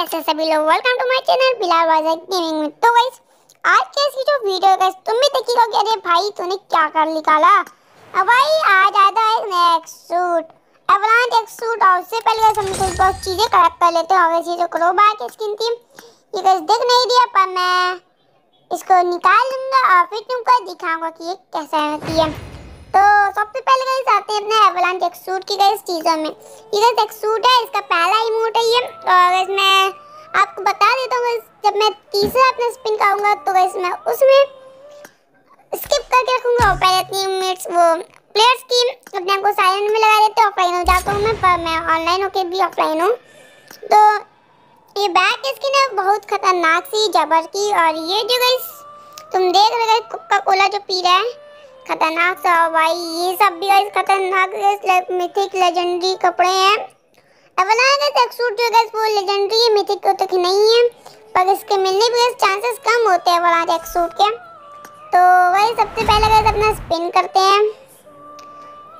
कैसे सभी लोग? Welcome to my channel Bilal Waja gaming में। तो गाइस आज की ऐसी जो वीडियो है तुम भी देखिएगा कि अरे भाई, तूने क्या कर निकाला? अब भाई, आज आता है नेक्स्ट सूट एवलांच एक सूट और उससे पहले गाइस हम कुछ बहुत चीज़ें कलेक्ट कर लेते हैं। और जो क्रो बार की स्किन थी, ये गाइस देख नहीं दिया पर मैं इसको निकाल लूँगा, और फिर तुमको दिखाऊँगा कि ये कैसे होती है? तो सबसे पहले गाइस आते हैं अपने एवलांच एक सूट की गाइस चीज़ों में। ये गाइस एक सूट है, इसका पहला इमोट है ये। और गाइस मैं आपको बता देता हूँ जब मैं तीसरा अपना स्पिन करूँगा तो गाइस मैं उसमें स्किप करके रखूँगा और पहले तीन मिनट्स वो प्लेयर्स की अपने आप को साइलेंट में लगा देते हैं ऑफलाइन हो जाता हूँ मैं, पर मैं ऑनलाइन होकर भी ऑफलाइन हूँ। तो ये बैग स्किन है, बहुत खतरनाक सी, जबर की, और ये जो गाइस तुम देख रहे हो कोका कोला जो पी रहा है खतरनाक सा भाई, ये सब भी गाइस खतरनाक मिथिक लेजेंडरी कपड़े हैं। अवलान का सूट जो गाइस वो लेजेंडरी है मिथिक तो तक नहीं है, पर इसके मिलने के चांसेस कम होते हैं अवलान एक सूट के। तो वही सबसे पहले गाइस अपना स्पिन करते हैं।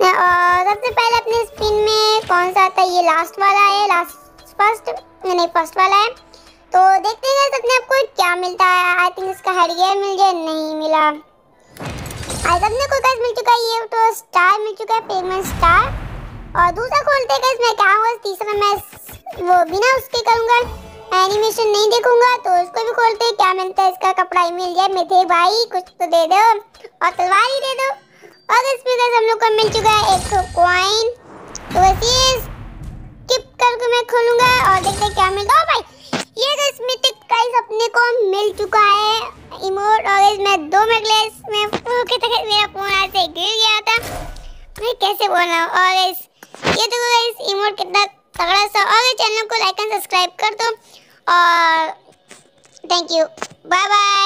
और सबसे पहले अपने स्पिन में कौन सा आता है ये लास्ट वाला है लास्ट फ़र्स्ट नहीं फ़र्स्ट वाला है। तो देखते हैं अपने आपको क्या मिलता है। आई थिंक इसका हेडगियर मिल जाए, नहीं मिला। आज अपने को गाइस मिल चुका है, ये तो स्टार मिल चुका है पेमेंट स्टार और दूसरा खोलते हैं गाइस मैं क्या हुआ तीसरा मैं वो बिना उसके करूँगा। एनिमेशन नहीं देखूँगा तो उसको भी खोलते हैं क्या मिलता है इसका कपड़ा? ही मिल जाए मेरे भाई, कुछ तो दे दो। और तलवार ही दे दो। और इसमें गाइस हम लोग को मिल चुका है एक तो कॉइन इमोट मैं दो नेकलेस में के तक मेरा फ़ोन ऐसे गिर गया था। मैं कैसे बोला? और गाइस ये देखो गाइस इमोट कितना तगड़ा सा। और चैनल को लाइक एंड सब्सक्राइब कर दो। और थैंक यू बाय बाय